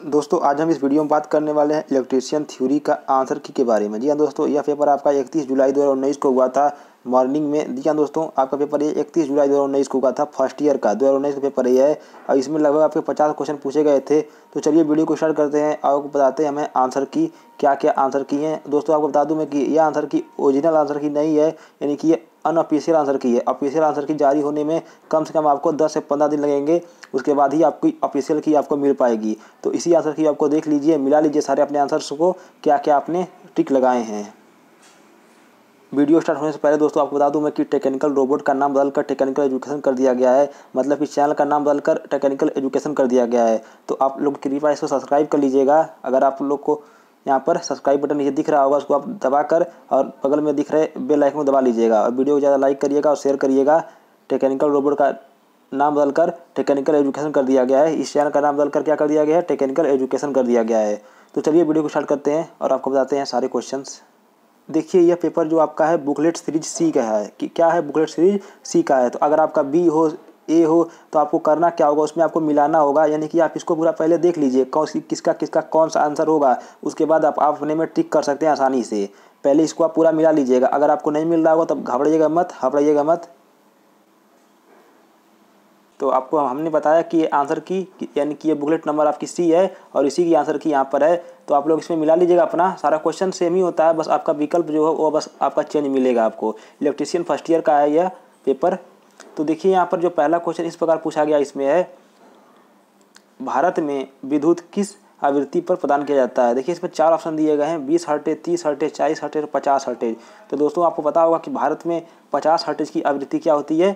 दोस्तों, आज हम इस वीडियो में बात करने वाले हैं इलेक्ट्रीशियन थ्योरी का आंसर की के बारे में। जी हाँ दोस्तों, यह पेपर आपका 31 जुलाई 2019 को हुआ था मॉर्निंग में। जी हाँ दोस्तों, आपका पेपर ये इकतीस जुलाई दो हज़ार उन्नीस को हुआ था फ़र्स्ट ईयर का। दो का पेपर ये है और इसमें लगभग आपके पचास क्वेश्चन पूछे गए थे। तो चलिए वीडियो को स्टार्ट करते हैं और आपको बताते हैं हमें आंसर की क्या क्या आंसर की हैं। दोस्तों, आपको बता दूँ मैं कि यह आंसर की ओरिजिनल आंसर की नहीं है, यानी कि ये अनऑफिशियल आंसर की है। ऑफिशियल आंसर की जारी होने में कम से कम आपको 10 से 15 दिन लगेंगे। उसके बाद ही आपकी ऑफिशियल की आपको मिल पाएगी। तो इसी आंसर की आपको देख लीजिए। मिला लीजिए सारे अपने आंसर्स को। क्या क्या आपने टिक लगाए हैं। वीडियो स्टार्ट होने से पहले दोस्तों आपको बता दूँ मैं कि टेक्निकल रोबोट का नाम बदलकर टेक्निकल एजुकेशन कर दिया गया है। मतलब इस चैनल का नाम बदलकर टेक्निकल एजुकेशन कर दिया गया है। तो आप लोग कृपया इसको सब्सक्राइब कर लीजिएगा। अगर आप लोग को यहाँ पर सब्सक्राइब बटन नीचे दिख रहा होगा, उसको आप दबाकर और बगल में दिख रहे बेल आइकन को दबा लीजिएगा और वीडियो को ज़्यादा लाइक करिएगा और शेयर करिएगा। टेक्निकल रोबोट का नाम बदलकर टेक्निकल एजुकेशन कर दिया गया है। इस चैनल का नाम बदलकर क्या कर दिया गया है? टेक्निकल एजुकेशन कर दिया गया है। तो चलिए वीडियो को स्टार्ट करते हैं और आपको बताते हैं सारे क्वेश्चन देखिए, यह पेपर जो आपका है बुकलेट सीरीज़ सी का है। कि क्या है बुकलेट सीरीज़ सी का है? तो अगर आपका बी हो ए हो तो आपको करना क्या होगा? उसमें आपको मिलाना होगा, यानी कि आप इसको पूरा पहले देख लीजिए, कौन सी, किसका किसका कौन सा आंसर होगा। उसके बाद आप अपने में टिक कर सकते हैं आसानी से। पहले इसको आप पूरा मिला लीजिएगा। अगर आपको नहीं मिल रहा होगा तब घबराइएगा मत घबराइएगा मत। तो आपको, हमने बताया कि आंसर की यानी कि ये बुकलेट नंबर आपकी सी है, और इसी की आंसर की यहाँ पर है। तो आप लोग इसमें मिला लीजिएगा अपना। सारा क्वेश्चन सेम ही होता है, बस आपका विकल्प जो है, वो बस आपका चेंज मिलेगा आपको। इलेक्ट्रीशियन फ़र्स्ट ईयर का है यह पेपर तो देखिए यहाँ पर जो पहला क्वेश्चन इस प्रकार पूछा गया, इसमें है, भारत में विद्युत किस आवृत्ति पर प्रदान किया जाता है? देखिए इसमें चार ऑप्शन दिए गए हैं, बीस हर्टेज, तीस हर्टेज, चालीस हर्टेज और पचास हर्टेज। तो दोस्तों आपको पता होगा कि भारत में पचास हर्टेज की आवृत्ति क्या होती है?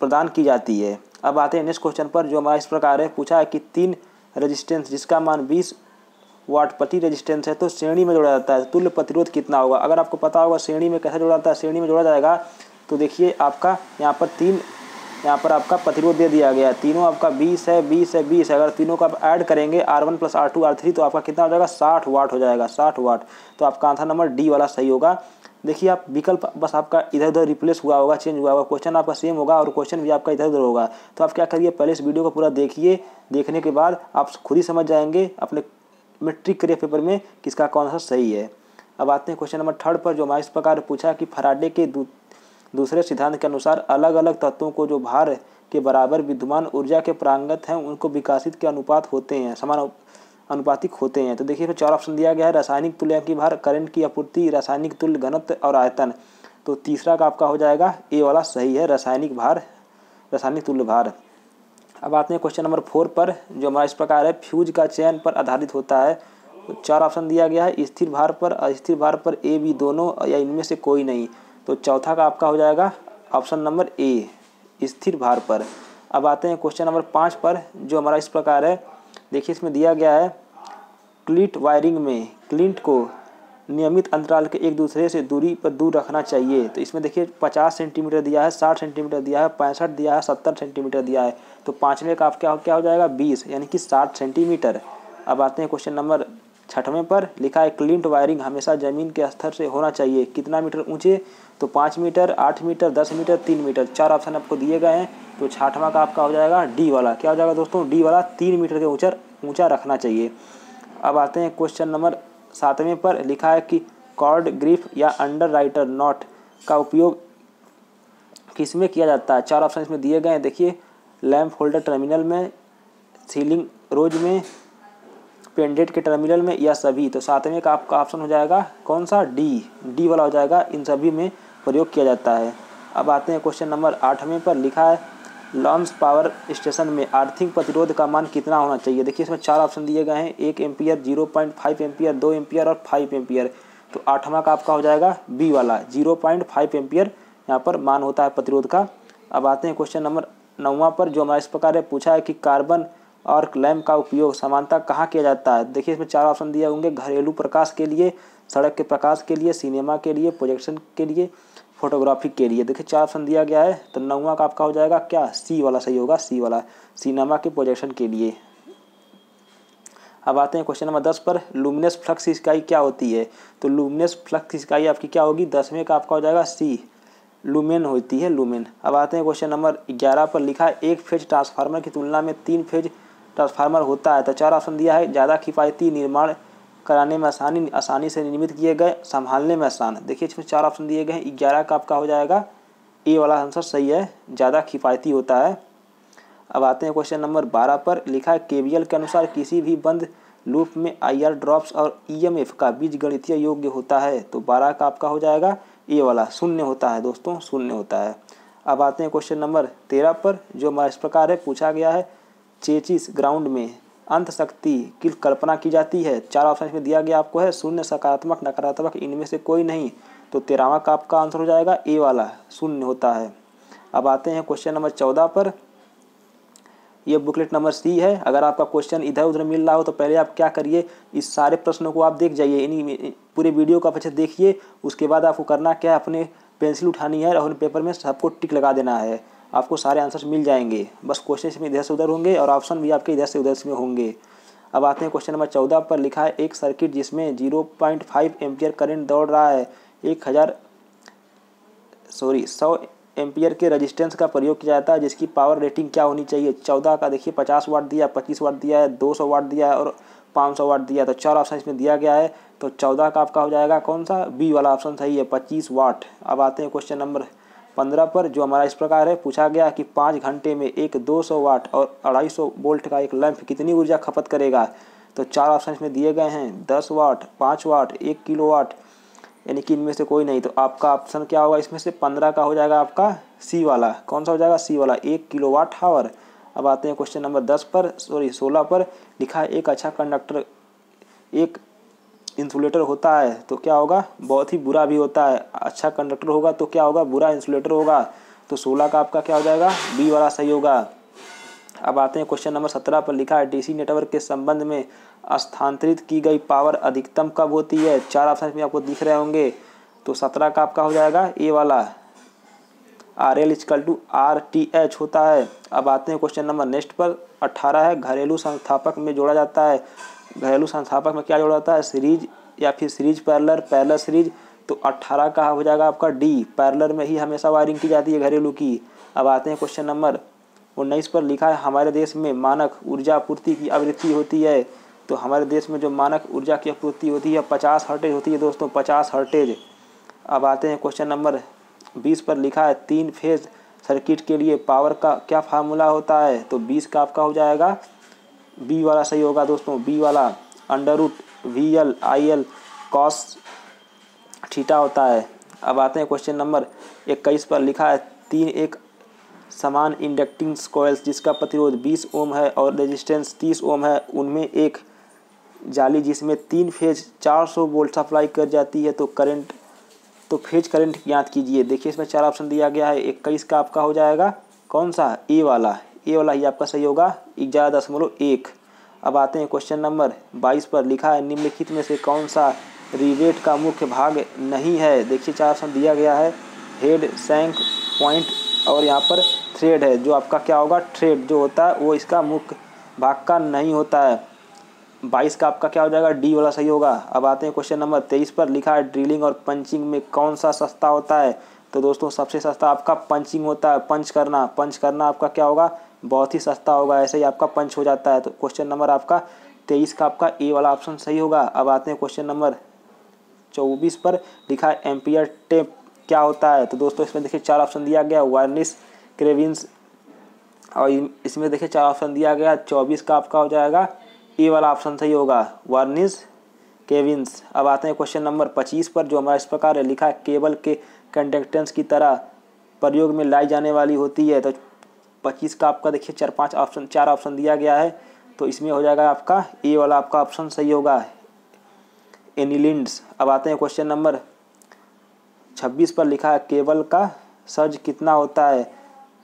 प्रदान की जाती है। अब आते हैं नेक्स्ट क्वेश्चन पर, जो हमारा इस प्रकार है, पूछा है कि तीन रजिस्टेंस जिसका मान बीस वाट प्रति रेजिस्टेंस है तो श्रेणी में जोड़ा जाता है। तुल्य प्रतिरोध कितना होगा? अगर आपको पता होगा, श्रेणी में कैसे जोड़ा जाता है? श्रेणी में जोड़ा जाएगा तो देखिए, आपका यहाँ पर तीन, यहाँ पर आपका प्रतिरोध दे दिया गया है। तीनों आपका बीस है बीस है बीस है। अगर तीनों का आप ऐड करेंगे R one plus R two R three तो आपका कितना हो जाएगा? साठ वाट हो जाएगा, साठ वाट तो आपका आंसर नंबर डी वाला सही होगा। देखिए, आप विकल्प, बस आपका इधर उधर रिप्लेस हुआ होगा चेंज हुआ होगा क्वेश्चन आपका सेम होगा और क्वेश्चन भी आपका इधर उधर होगा। तो आप क्या करिए, पहले इस वीडियो को पूरा देखिए। देखने के बाद आप खुद ही समझ जाएँगे अपने मेट्रिक करिए पेपर में किसका कौन सा सही है। अब आते हैं क्वेश्चन नंबर थर्ड पर, जो हमारे इस प्रकार पूछा कि फराडे के दूसरे सिद्धांत के अनुसार अलग अलग तत्वों को जो भार के बराबर विद्यमान ऊर्जा के प्रांगत हैं, उनको विकासित के अनुपात होते हैं, समान अनुपातिक होते हैं। तो देखिए फिर चार ऑप्शन दिया गया है, रासायनिक तुल्य की भार, करंट की आपूर्ति, रासायनिक तुल्य घनत्व और आयतन। तो तीसरा का आपका हो जाएगा, ए वाला सही है, रासायनिक भार, रासायनिक तुल्य भार। अब आते हैं क्वेश्चन नंबर फोर पर, जो हमारा इस प्रकार है, फ्यूज का चयन पर आधारित होता है। तो चार ऑप्शन दिया गया है, स्थिर भार पर, अस्थिर भार पर ए, बी दोनों, या इनमें से कोई नहीं। तो चौथा का आपका हो जाएगा ऑप्शन नंबर ए, स्थिर भार पर। अब आते हैं क्वेश्चन नंबर पाँच पर, जो हमारा इस प्रकार है। देखिए, इसमें दिया गया है, क्लिट वायरिंग में क्लिंट को नियमित अंतराल के एक दूसरे से दूरी पर दूर रखना चाहिए। तो इसमें देखिए, पचास सेंटीमीटर दिया है, साठ सेंटीमीटर दिया है, पैंसठ दिया है, सत्तर सेंटीमीटर दिया है। तो पाँचवें का आपका क्या हो जाएगा? बीस, यानी कि साठ सेंटीमीटर। अब आते हैं क्वेश्चन नंबर छठवें पर, लिखा है, क्लिंट वायरिंग हमेशा ज़मीन के स्तर से होना चाहिए। कितना मीटर ऊँचे? तो पाँच मीटर, आठ मीटर, दस मीटर, तीन मीटर, चार ऑप्शन आपको दिए गए हैं। तो छठवां का आपका हो जाएगा डी वाला। क्या हो जाएगा दोस्तों? डी वाला तीन मीटर के ऊँचा ऊँचा रखना चाहिए। अब आते हैं क्वेश्चन नंबर सातवें पर। लिखा है कि कॉर्ड, ग्रिफ या अंडर राइटर नॉट का उपयोग किसमें किया जाता है? चार ऑप्शन इसमें दिए गए हैं। देखिए लैम्प होल्डर टर्मिनल में, सीलिंग रोज में, पेंडेट के टर्मिनल में या सभी। तो सातवें का आपका ऑप्शन हो जाएगा कौन सा? डी डी वाला हो जाएगा इन सभी में प्रयोग किया जाता है। अब आते हैं क्वेश्चन नंबर आठवें पर। लिखा है लॉन्स पावर स्टेशन में आर्थिक प्रतिरोध का मान कितना होना चाहिए? देखिए, इसमें चार ऑप्शन दिए गए हैं। एक ampere zero point five ampere, दो एम्पियर और फाइव एम्पियर। तो आठवां का आपका हो जाएगा बी वाला ज़ीरो पॉइंट फाइव एम्पियर। यहाँ पर मान होता है प्रतिरोध का। अब आते हैं क्वेश्चन नंबर नौवा पर, जो हमारा इस प्रकार है, पूछा है कि कार्बन और लैम्प का उपयोग समानता कहाँ किया जाता है? देखिए, इसमें चार ऑप्शन दिए होंगे, घरेलू प्रकाश के लिए, सड़क के प्रकाश के लिए, सिनेमा के लिए प्रोजेक्शन के लिए। फोटोग्राफी के लिए। देखिए, चार ऑप्शन दिया गया है? तो नौवा का आपका हो जाएगा क्या? सी वाला सही होगा सी वाला। सिनेमा के प्रोजेक्शन के लिए। अब आते हैं क्वेश्चन नंबर दस पर। लुमिनस फ्लक्स इकाई क्या होती है? तो लुमिनस फ्लक्स इकाई आपकी क्या होगी? दसवें का आपका हो जाएगा सी लुमेन होती है लुमेन अब आते हैं क्वेश्चन नंबर ग्यारह पर। लिखा है, एक फ़ेज़ ट्रांसफार्मर की तुलना में तीन फ़ेज़ ट्रांसफार्मर होता है। तो चार ऑप्शन दिया है, ज़्यादा किफ़ायती निर्माण कराने में आसानी आसानी से निर्मित किए गए, संभालने में आसान देखिए, इसमें चार ऑप्शन दिए गए हैं। ग्यारह का आपका हो जाएगा। ए वाला आंसर सही है। ज़्यादा किफ़ायती होता है। अब आते हैं क्वेश्चन नंबर बारह पर। लिखा है, केवीएल के अनुसार किसी भी बंद लूप में आई आर ड्रॉप्स और ईएमएफ का बीज गणितीय योग्य होता है। तो बारह का आपका हो जाएगा। ए वाला शून्य होता है दोस्तों, शून्य होता है। अब आते हैं क्वेश्चन नंबर तेरह पर, जो हमारा इस प्रकार है, पूछा गया है, चेचिस ग्राउंड में अंत शक्ति की कल्पना की जाती है। चार ऑप्शन में दिया गया आपको है, शून्य, सकारात्मक, नकारात्मक, इनमें से कोई नहीं। तो तेरहवा का आपका आंसर हो जाएगा ए वाला, शून्य होता है। अब आते हैं क्वेश्चन नंबर चौदह पर। ये बुकलेट नंबर सी है। अगर आपका क्वेश्चन इधर उधर मिल रहा हो तो पहले आप क्या करिए, इस सारे प्रश्नों को आप देख जाइए इन्हीं पूरे वीडियो को आप अच्छे देखिए। उसके बाद आपको करना क्या है, अपने पेंसिल उठानी है और अपने पेपर में सबको टिक लगा देना है। आपको सारे आंसर्स मिल जाएँगे। बस क्वेश्चन इसमें इधर से उधर होंगे और ऑप्शन भी आपके इधर से उधर से होंगे। अब आते हैं क्वेश्चन नंबर चौदह पर लिखा है एक सर्किट जिसमें zero point five ampere current दौड़ रहा है। एक हज़ार सॉरी सौ एम्पियर के रेजिस्टेंस का प्रयोग किया जाता है, जिसकी पावर रेटिंग क्या होनी चाहिए? चौदह का देखिए, पचास वाट दिया, पच्चीस वाट दिया है, दो सौ वाट दिया है और पाँच सौ वाट दिया तो चार ऑप्शन इसमें दिया गया है। तो चौदह का आपका हो जाएगा कौन सा? बी वाला ऑप्शन सही है, पच्चीस वाट अब आते हैं क्वेश्चन नंबर पंद्रह पर, जो हमारा इस प्रकार है, पूछा गया कि पाँच घंटे में एक दो सौ वाट और अढ़ाई सौ वोल्ट का एक लैंप कितनी ऊर्जा खपत करेगा? तो चार ऑप्शन इसमें दिए गए हैं, दस वाट, पाँच वाट, एक किलो वाट, यानी कि इनमें से कोई नहीं। तो आपका ऑप्शन क्या होगा? इसमें से पंद्रह का हो जाएगा आपका सी वाला। कौन सा हो जाएगा? सी वाला। एक किलो वाट हावर अब आते हैं क्वेश्चन नंबर दस पर सॉरी सोलह पर। लिखा है, एक अच्छा कंडक्टर एक इंसुलेटर होता है तो क्या होगा? बहुत ही बुरा भी होता है। अच्छा कंडक्टर होगा तो क्या होगा? बुरा इंसुलेटर होगा। तो सोलह का आपका क्या हो जाएगा? बी वाला सही होगा। अब आते हैं क्वेश्चन नंबर सत्रह पर लिखा है डीसी नेटवर्क के संबंध में स्थानांतरित की गई पावर अधिकतम कब होती है? चार ऑप्शन में आपको दिख रहे होंगे। तो सत्रह का आपका हो जाएगा ए वाला। R L equal to R T H होता है। अब आते हैं क्वेश्चन नंबर नेक्स्ट पर। अट्ठारह है, घरेलू संस्थापक में जोड़ा जाता है। घरेलू संस्थापक में क्या जोड़ा जाता है? सीरीज़ या फिर सीरीज़ पैरलर पैरलर सीरीज़। तो अट्ठारह का हो जाएगा आपका डी पैरलर में ही हमेशा वायरिंग की जाती है घरेलू की। अब आते हैं क्वेश्चन नंबर। उन्नीस पर लिखा है, हमारे देश में मानक ऊर्जा आपूर्ति की आवृत्ति होती है। तो हमारे देश में जो मानक ऊर्जा की आपूर्ति होती है, पचास हर्टेज होती है दोस्तों, पचास हर्टेज। अब आते हैं क्वेश्चन नंबर बीस पर लिखा है, तीन फ़ेज़ सर्किट के लिए पावर का क्या फार्मूला होता है? तो बीस का आपका हो जाएगा बी वाला सही होगा दोस्तों, बी वाला under root V L I L cos theta होता है। अब आते हैं क्वेश्चन नंबर इक्कीस पर। लिखा है, तीन एक समान इंडक्टिंग कोयल्स जिसका प्रतिरोध 20 ओम है और रेजिस्टेंस 30 ओम है, उनमें एक जाली जिसमें तीन फ़ेज़ 400 वोल्ट सप्लाई कर जाती है तो करंट तो फ़ेज़ करंट ज्ञात कीजिए। देखिए, इसमें चार ऑप्शन दिया गया है, इक्कीस का आपका हो जाएगा, कौन सा? ए वाला ए वाला ही आपका सही होगा, ग्यारह दशमलव एक। अब आते हैं क्वेश्चन नंबर बाईस पर। लिखा है, निम्नलिखित में से कौन सा रिवेट का मुख्य भाग नहीं है? देखिए, चार ऑप्शन दिया गया है। हेड सैंक पॉइंट और यहाँ पर थ्रेड है, जो आपका क्या होगा? थ्रेड जो होता है, वो इसका मुख्य भाग का नहीं होता है। बाईस का आपका क्या हो जाएगा? डी वाला सही होगा। अब आते हैं क्वेश्चन नंबर तेईस पर। लिखा है ड्रिलिंग और पंचिंग में कौन सा सस्ता होता है? तो दोस्तों, सबसे सस्ता आपका पंचिंग होता है। पंच करना। पंच करना आपका क्या होगा? बहुत ही सस्ता होगा, ऐसे ही आपका पंच हो जाता है। तो क्वेश्चन नंबर आपका तेईस का आपका ए वाला ऑप्शन सही होगा। अब आते हैं क्वेश्चन नंबर चौबीस पर। लिखा है एम्पियर टेप क्या होता है? तो दोस्तों, इसमें देखिए चार ऑप्शन दिया गया। वार्निस क्रेविंस और इसमें देखिए चार ऑप्शन दिया गया। चौबीस का आपका हो जाएगा। ए वाला ऑप्शन सही होगा। वार्निस केविंस अब आते हैं क्वेश्चन नंबर पच्चीस पर, जो हमारा इस प्रकार है। लिखा है, केबल के कंडक्टेंस की तरह प्रयोग में लाई जाने वाली होती है। तो पच्चीस का आपका देखिए चार, पाँच ऑप्शन चार ऑप्शन दिया गया है तो इसमें हो जाएगा आपका ए वाला आपका ऑप्शन सही होगा। एनिलिंड्स अब आते हैं क्वेश्चन नंबर छब्बीस पर लिखा है केबल का सर्ज कितना होता है?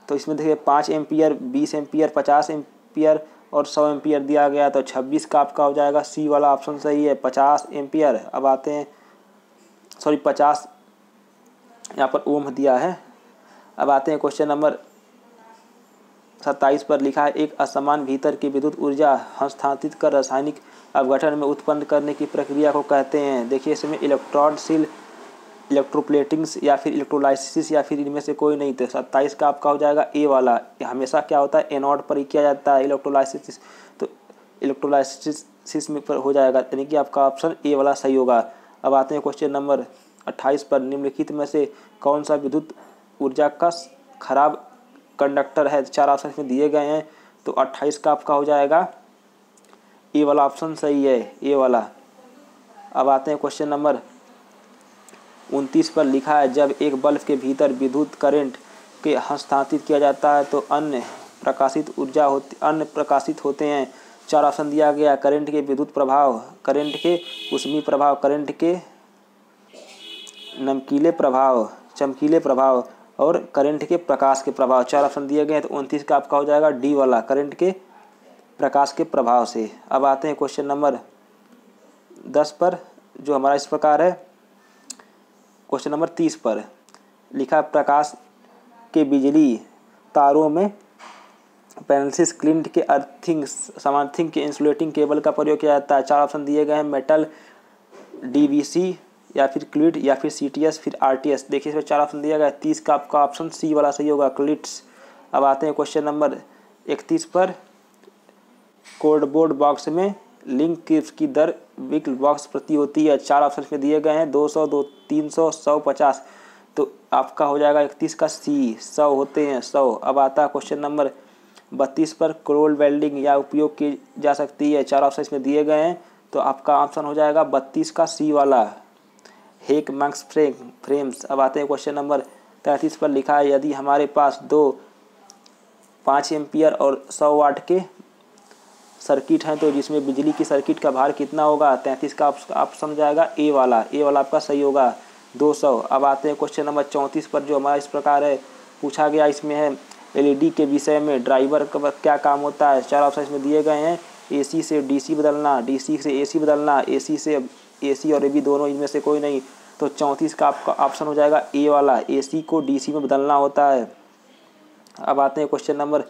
तो इसमें देखिए, पाँच एम्पियर, बीस एम्पियर, पचास एम्पियर और सौ एम्पियर दिया गया तो छब्बीस का आपका हो जाएगा सी वाला ऑप्शन सही है, पचास एम्पियर। अब आते हैं सॉरी पचास, यहाँ पर ओम दिया है। अब आते हैं क्वेश्चन नंबर सत्ताईस पर लिखा है, एक असमान भीतर की विद्युत ऊर्जा हस्तांतरित कर रासायनिक अवगठन में उत्पन्न करने की प्रक्रिया को कहते हैं। देखिए, इसमें इलेक्ट्रॉड सील, इलेक्ट्रोप्लेटिंग्स या फिर इलेक्ट्रोलाइसिस या फिर इनमें से कोई नहीं तो सत्ताईस का आपका हो जाएगा ए वाला। हमेशा क्या होता है, एनॉड पर ही किया जाता है इलेक्ट्रोलाइसिस। तो इलेक्ट्रोलाइसिस में पर हो जाएगा, यानी कि आपका ऑप्शन ए वाला सही होगा। अब आते हैं क्वेश्चन नंबर अट्ठाईस पर। निम्नलिखित में से कौन सा विद्युत ऊर्जा का खराब कंडक्टर है, चार ऑप्शन में दिए गए हैं तो अट्ठाईस का आपका हो जाएगा। ए वाला ऑप्शन सही है, ए वाला। अब आते हैं क्वेश्चन नंबर उनतीस पर लिखा है, जब एक बल्ब के भीतर विद्युत करंट के हस्तांतरित किया जाता है तो अन्य प्रकाशित ऊर्जा होती, अन्य प्रकाशित होते हैं। चार ऑप्शन दिया गया करंट के विद्युत प्रभाव करंट के उष्मी प्रभाव करंट के नमकीले प्रभाव, चमकीले प्रभाव और करंट के प्रकाश के प्रभाव, चार ऑप्शन दिए गए हैं तो उनतीस का आपका हो जाएगा डी वाला, करंट के प्रकाश के प्रभाव से। अब आते हैं क्वेश्चन नंबर दस पर, जो हमारा इस प्रकार है। क्वेश्चन नंबर तीस पर, लिखा प्रकाश के बिजली तारों में पेंसिस क्लिंट के अर्थिंग समार्थिंग के इंसुलेटिंग केबल का प्रयोग किया जाता है। चार ऑप्शन दिए गए हैं, मेटल, डीवीसी या फिर क्लिट या फिर सीटीएस फिर आरटीएस देखिए, इसमें चार ऑप्शन दिया गया तीस का आपका ऑप्शन सी वाला सही होगा, क्लिट्स। अब आते हैं क्वेश्चन नंबर इकतीस पर। कोडबोर्ड बॉक्स में लिंक की दर विकल बॉक्स प्रति होती है? चार ऑप्शन में दिए गए हैं, दो सौ, दो, तीन सौ सौ पचास। तो आपका हो जाएगा इकतीस का सी सौ होते हैं सौ। अब आता है क्वेश्चन नंबर बत्तीस पर। क्रोल वेल्डिंग या उपयोग की जा सकती है। चार ऑप्शन इसमें दिए गए हैं तो आपका ऑप्शन हो जाएगा बत्तीस का सी वाला। हेक मैक्स फ्रेम फ्रेम्स अब आते हैं क्वेश्चन नंबर तैंतीस पर लिखा है, यदि हमारे पास दो पाँच एम्पियर और सौ वाट के सर्किट हैं तो जिसमें बिजली की सर्किट का भार कितना होगा? तैंतीस का आप समझाएगा ए वाला। ए वाला आपका सही होगा, दो सौ। अब आते हैं क्वेश्चन नंबर चौंतीस पर, जो हमारा इस प्रकार है, पूछा गया इसमें है एलईडी के विषय में ड्राइवर का क्या काम होता है? चार ऑप्शन इसमें दिए गए हैं एसी से डीसी बदलना डीसी से एसी बदलना एसी से एसी और ए बी दोनों इनमें से कोई नहीं। तो चौंतीस का आपका ऑप्शन हो जाएगा ए वाला। एसी को डीसी में बदलना होता है। अब आते हैं क्वेश्चन नंबर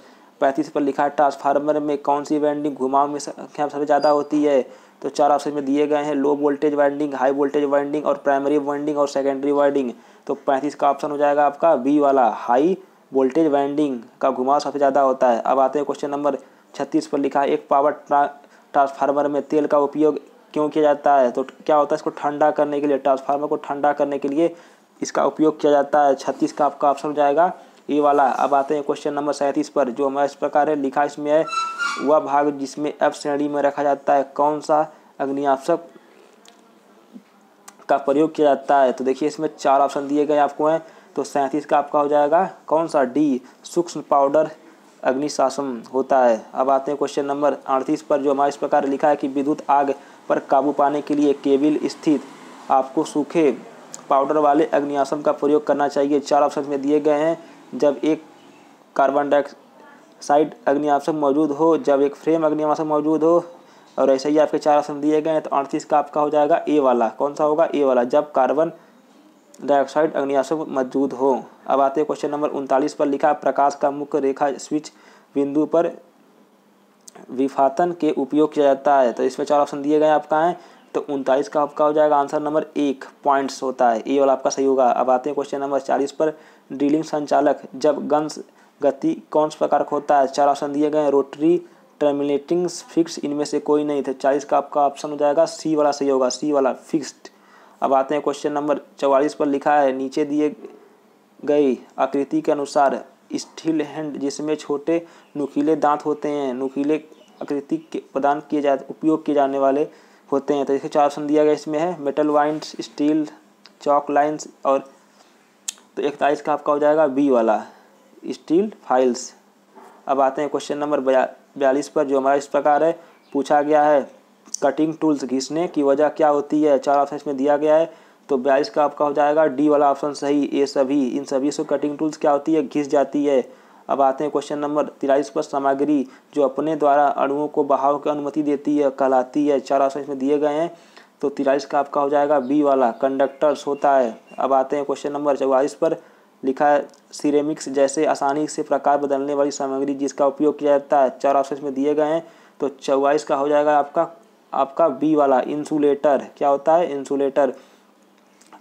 पैंतीस पर लिखा है ट्रांसफार्मर में कौन सी वाइंडिंग घुमाव में संख्या सबसे ज़्यादा होती है? तो चार ऑप्शन में दिए गए हैं low voltage winding high voltage winding और प्राइमरी वाइंडिंग और सेकेंडरी वाइंडिंग तो पैंतीस का ऑप्शन हो जाएगा आपका बी वाला हाई वोल्टेज वाइंडिंग का घुमाव सबसे ज़्यादा होता है। अब आते हैं क्वेश्चन नंबर छत्तीस पर लिखा है, एक पावर ट्रांसफार्मर में तेल का उपयोग क्यों किया जाता है? तो क्या होता है इसको ठंडा करने के लिए, ट्रांसफार्मर को ठंडा करने के लिए इसका उपयोग किया जाता है? छत्तीस का आपका ऑप्शन जाएगा। ये वाला, अब आते हैं क्वेश्चन नंबर सैंतीस पर, जो हमारा इस प्रकार है, लिखा इसमें है, वह भाग जिसमें एफ़ श्रेणी में रखा जाता है कौन सा अग्नियापक का प्रयोग किया जाता है? तो देखिए, इसमें चार ऑप्शन दिए गए आपको हैं तो सैंतीस का आपका हो जाएगा। कौन सा डी, सूक्ष्म पाउडर अग्निशासन होता है। अब आते हैं क्वेश्चन नंबर अड़तीस पर, जो हमारा इस प्रकार लिखा है कि विद्युत आग पर काबू पाने के लिए केबिल स्थित आपको सूखे पाउडर वाले अग्नियासम का प्रयोग करना चाहिए। चार ऑप्शन में दिए गए हैं। जब एक कार्बन डाइऑक्साइड अग्नियासम मौजूद हो, जब एक फ्रेम अग्नियासम मौजूद हो, और ऐसे ही आपके चार ऑप्शन दिए गए हैं तो अड़तीस का आपका हो जाएगा ए वाला। कौन सा होगा? ए वाला। जब कार्बन डाइऑक्साइड अग्नियासम मौजूद हो। अब आते हैं क्वेश्चन नंबर उनतालीस पर। लिखा, प्रकाश का मुख्य रेखा स्विच बिंदु पर विफातन के उपयोग किया जाता है। तो इसमें चार ऑप्शन दिए गए आपका हैं? तो उनतालीस का आपका हो जाएगा आंसर नंबर एक। पॉइंट्स होता है। ए वाला आपका सही होगा। अब आते हैं क्वेश्चन नंबर चालीस पर। ड्रिलिंग संचालक, जब गंस गति कौन सा प्रकार का होता है? चार ऑप्शन दिए गए रोटरी टर्मिनेटिंग फिक्स इनमें से कोई नहीं। थे चालीस का आपका ऑप्शन हो जाएगा। सी वाला सही होगा। सी वाला फिक्स्ड अब आते हैं क्वेश्चन नंबर चौवालीस पर लिखा है, नीचे दिए गई आकृति के अनुसार स्टील हैंड जिसमें छोटे नुकीले दांत होते हैं, नुकीले आकृति के प्रदान किए जा, उपयोग किए जाने वाले होते हैं। तो इसके चार ऑप्शन दिया गया इसमें है मेटल वाइंस स्टील चौक लाइन्स और तो इकतालीस का आपका हो जाएगा बी वाला स्टील फाइल्स अब आते हैं क्वेश्चन नंबर बयालीस पर जो हमारा इस प्रकार है, पूछा गया है कटिंग टूल्स घिसने की वजह क्या होती है? चार ऑप्शन इसमें दिया गया है तो बयालीस का आपका हो जाएगा। डी वाला ऑप्शन सही ये सभी, इन सभी से कटिंग टूल्स क्या होती है? घिस जाती है। अब आते हैं क्वेश्चन नंबर तिरालीस पर। सामग्री जो अपने द्वारा अणुओं को बहाव की अनुमति देती है, कहलाती है। चार ऑप्शन इसमें दिए गए हैं तो तिरालीस का आपका हो जाएगा बी वाला कंडक्टर्स होता है। अब आते हैं क्वेश्चन नंबर चौवालीस पर। लिखा है सिरेमिक्स जैसे आसानी से प्रकार बदलने वाली सामग्री जिसका उपयोग किया जाता है। चार ऑप्शन में दिए गए हैं तो चौवालीस का हो जाएगा आपका आपका बी वाला इंसुलेटर क्या होता है? इंसुलेटर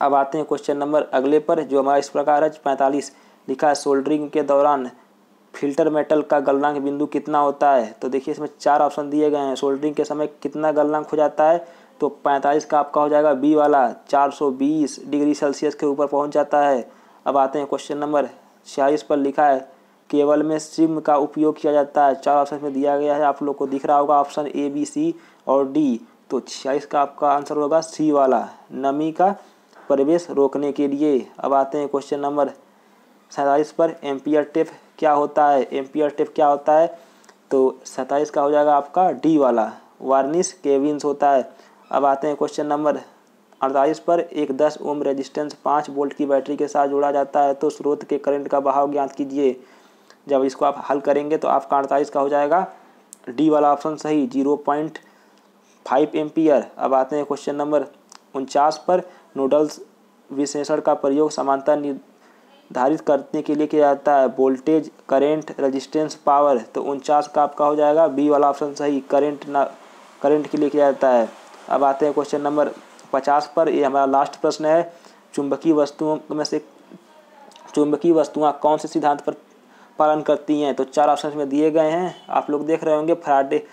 अब आते हैं क्वेश्चन नंबर अगले पर, जो हमारा इस प्रकार है, पैंतालीस लिखा है सोल्डरिंग के दौरान फ़िल्टर मेटल का गलनांक बिंदु कितना होता है? तो देखिए, इसमें चार ऑप्शन दिए गए हैं। सोल्डरिंग के समय कितना गलनांक हो जाता है? तो 45 का आपका हो जाएगा बी वाला 420 डिग्री सेल्सियस के ऊपर पहुँच जाता है। अब आते हैं क्वेश्चन नंबर छियालीस पर लिखा है, केवल में सिम का उपयोग किया जाता है। चार ऑप्शन में दिया गया है, आप लोग को दिख रहा होगा। ऑप्शन ए बी सी और डी तो छियालीस का आपका आंसर होगा सी वाला, नमी का प्रवेश रोकने के लिए। अब आते हैं क्वेश्चन नंबर सैंतालीस पर, एम्पियर टेप क्या होता है? एम्पियर टेप क्या होता है? तो सैंतालीस का हो जाएगा आपका डी वाला, वार्निश केविंस होता है। अब आते हैं क्वेश्चन नंबर अड़तालीस पर, एक दस ओम रेजिस्टेंस पाँच वोल्ट की बैटरी के साथ जोड़ा जाता है तो स्रोत के करंट का बहाव ज्ञात कीजिए। जब इसको आप हल करेंगे तो आपका अड़तालीस का हो जाएगा डी वाला ऑप्शन सही, ज़ीरो पॉइंट फाइव एम्पियर। अब आते हैं क्वेश्चन नंबर उनचास पर। नोडल्स विश्लेषण का प्रयोग समानता निर्धारित करने के लिए किया जाता है। वोल्टेज, करेंट रेजिस्टेंस पावर तो उनचास का आपका हो जाएगा। बी वाला ऑप्शन सही करेंट ना करेंट के लिए किया जाता है। अब आते हैं क्वेश्चन नंबर पचास पर। ये हमारा लास्ट प्रश्न है। चुंबकीय वस्तुओं में से, चुंबकीय वस्तुआं कौन से सिद्धांत पर पालन करती हैं? तो चार ऑप्शन में दिए गए हैं। आप लोग देख रहे होंगे। फ्राडे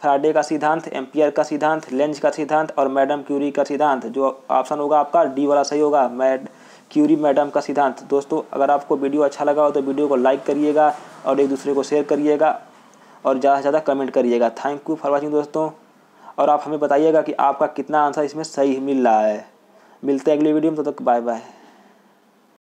फ्राडे का सिद्धांत एम्पियर का सिद्धांत लेंज का सिद्धांत और मैडम क्यूरी का सिद्धांत, जो ऑप्शन होगा आपका डी वाला सही होगा मैड क्यूरी मैडम का सिद्धांत। दोस्तों, अगर आपको वीडियो अच्छा लगा हो तो वीडियो को लाइक करिएगा और एक दूसरे को शेयर करिएगा और ज़्यादा से ज़्यादा कमेंट करिएगा। थैंक यू फॉर वॉचिंग दोस्तों। और आप हमें बताइएगा कि आपका कितना आंसर इसमें सही मिल रहा है। मिलते हैं अगली वीडियो में, तब तो तक बाय बाय